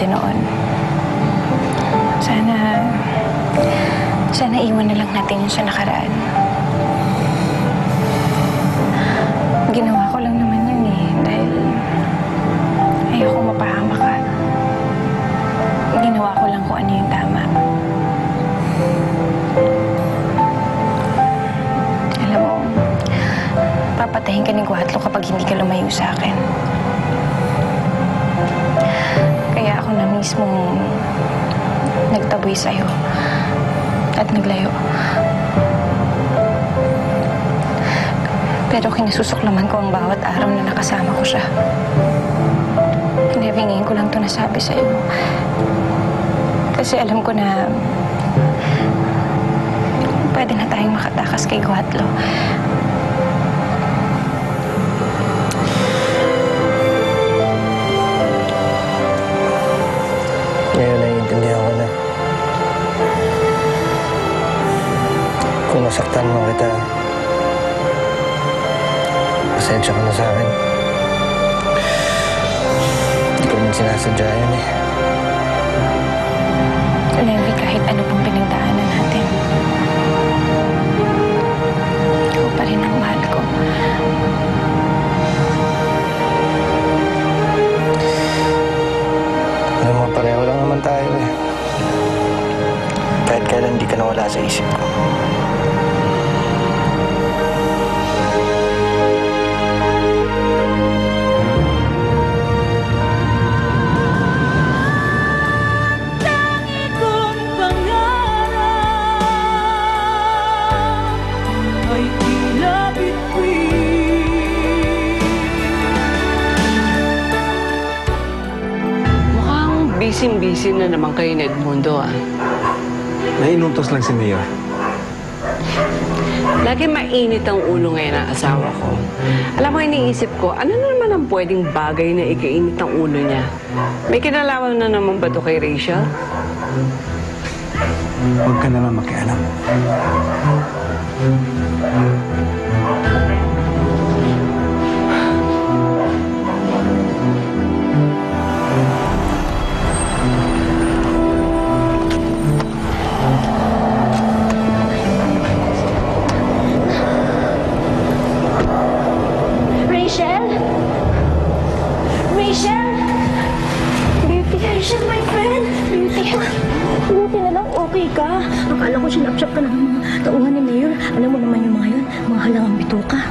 dati noon. Sana... Sana iwan na lang natin yun sa nakaraan. Ginawa ko lang naman yun eh, dahil ayoko mapahama ka. Ginawa ko lang kung ano yung tama. Alam mo, papatayin ka ni Guatlo kapag hindi ka lumayo sa akin. Ako na mismo nagtaboy sa'yo at naglayo. Pero kinasusuklaman ko ang bawat araw na nakasama ko siya. Hindi, ngayon ko lang ito nasabi sa'yo. Kasi alam ko na pwede na tayong makatakas kay Guatlo. Mo kita, pasensya ka na sa akin. Hindi ko naman sinasadya yan eh. Levi, kahit ano pang pinagdaanan natin. Ikaw pa rin ang mahal ko. Alam mo, pareho lang naman tayo eh. Kahit kailan hindi ka nawala sa isip ko. Busy-busy na naman kayo ni Edmundo ah. Nainutos lang si Mayor. Lagi mainit ang ulo ngayon ng asawa ko. Alam mo, iniisip ko, ano na naman ang pwedeng bagay na ikainit ang ulo niya? May kinalaman na naman ba to kay Rachel? Huwag ka naman makialam. Rachel, my friend. Beauty. Buti na lang okay ka. Akala ko sinapsap ka ng mga tauhan ni Mayor. Alam mo naman yung mga yun, mga halangang bituka.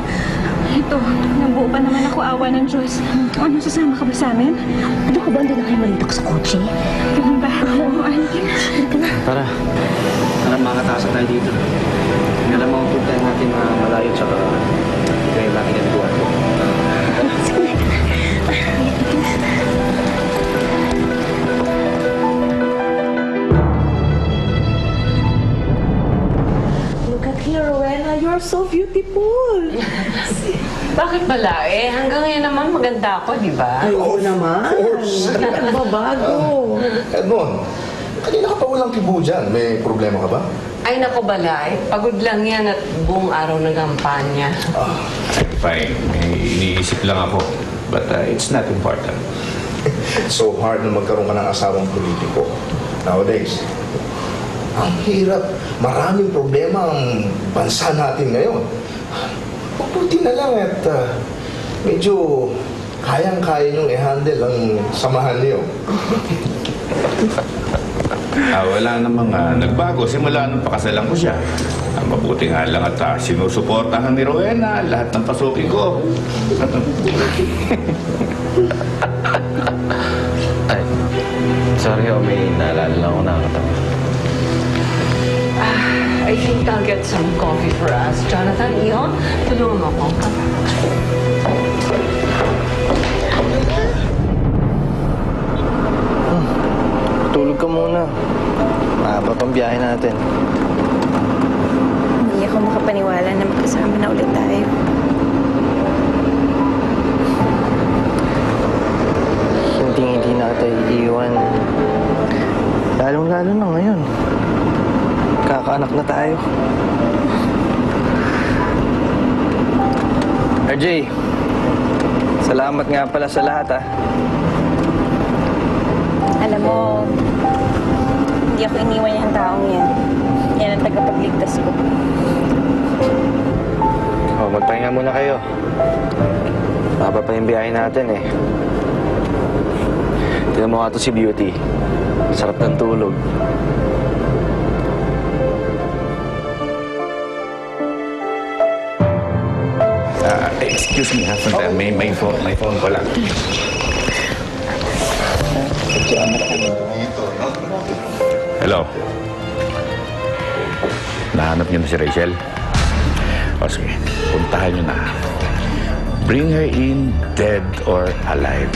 Ito, nabuo pa naman ako awa ng Diyos. Ano, sasama ka ba sa amin? Ano ka ba, hindi na kayo malitak sa kotse? Ganun ba? Oo, auntie. Tara. Tara, makakatasak tayo dito. Alam mo, kung tayo natin Rowena. You're so beautiful. Bakit bala eh? Hanggang ngayon naman maganda ako, di ba? Oo naman. Of course. Nagbabago. Edmond, kanina ka pa walang kibo dyan. May problema ka ba? Ay nako balay, pagod lang yan at buong araw ng kampanya. Fine. May iniisip lang ako. But uh, it's not important. So hard na magkaroon ka ng asawang politiko. Nowadays, ang hirap. Maraming problema ang bansa natin ngayon. Mabuti na lang at ah, medyo kayang-kaya niyong i-handle ang samahan niyo. Ah, wala namang ah, nagbago. Simula nung pakasalan ko siya. Ah, mabuti nga lang at ah, sinusuportahan ni Rowena lahat ng pasukin ko. Ay, sorry ho, may naalala lang ako nakakatawa. I think I'll get some coffee for us. Jonathan, Ion, tulungan mo ako. Tulog ka muna. Mahaba pang biyahe natin. Hindi ako makapaniwala na magkasama na ulit tayo. Hindi hindi na tayo iiwan. Lalong-lalo na na tayo. RJ, salamat nga pala sa lahat ah. Alam mo, hindi ako iniwan yung taong yan. Yan ang tagapagligtas ko. Oh, magpahinga muna kayo. Mahaba pa yung biyahe natin eh. Tingnan mo nga to si Beauty. Sarap ng tulog. Excuse me ha, sandali. May, may, phone, may phone ko lang. Hello? Nahanap niyo na si Rachel? O sige, puntahan niyo na. Bring her in, dead or alive.